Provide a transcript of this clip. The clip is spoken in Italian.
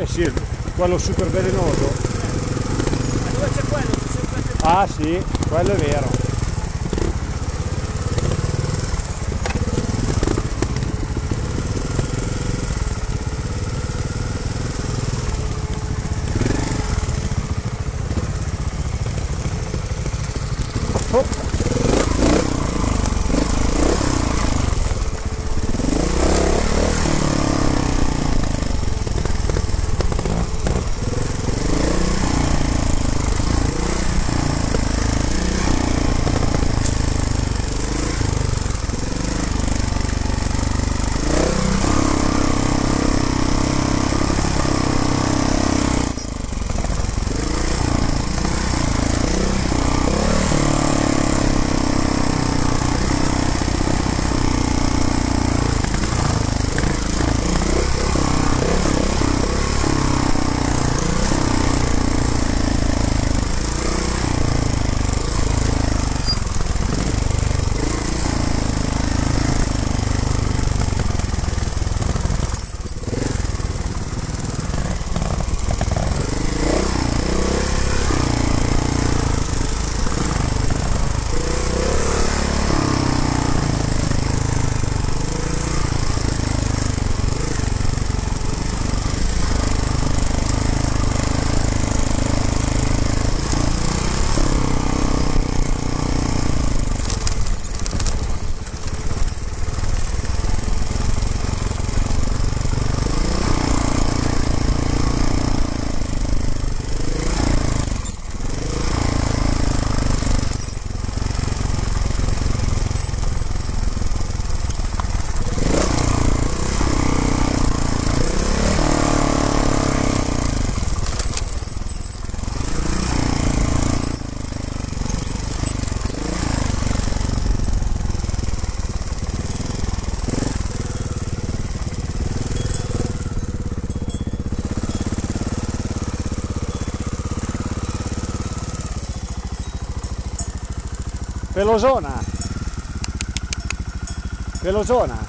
Eh sì, quello super velenoso. Ma dove c'è quello? Ah sì, quello è vero. Oh. Pelosona. Pelosona.